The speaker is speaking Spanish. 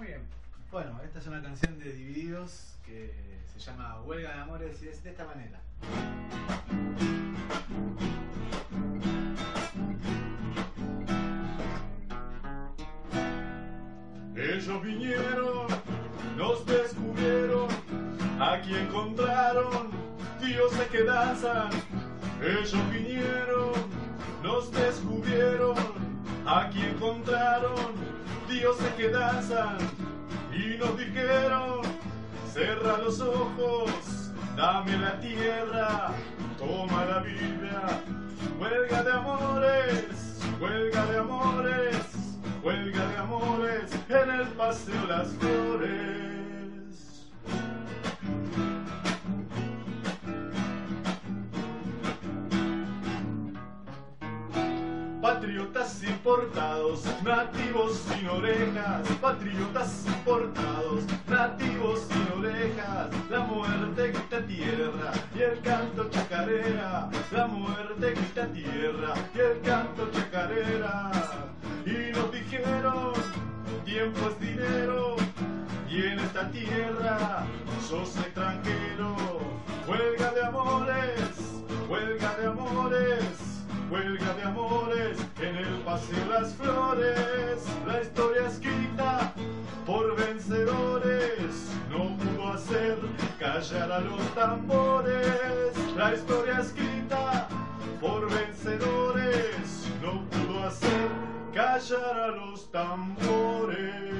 Muy bien. Bueno, esta es una canción de Divididos que se llama Huelga de Amores y es de esta manera. Ellos vinieron, nos descubrieron, aquí encontraron dioses que danzan. Ellos vinieron, nos descubrieron, aquí encontraron dioses que danzan y nos dijeron, cerra los ojos, dame la tierra, toma la Biblia, huelga de amores, huelga de amores, huelga de amores, en el paseo las flores. Patriotas importados, nativos sin orejas, patriotas importados, nativos sin orejas, la muerte quita tierra y el canto chacarera, la muerte quita tierra y el canto chacarera. Y nos dijeron, tiempo es dinero, y en esta tierra sos extranjero, en el paseo las flores, la historia escrita por vencedores, no pudo hacer callar a los tambores, la historia escrita por vencedores, no pudo hacer callar a los tambores.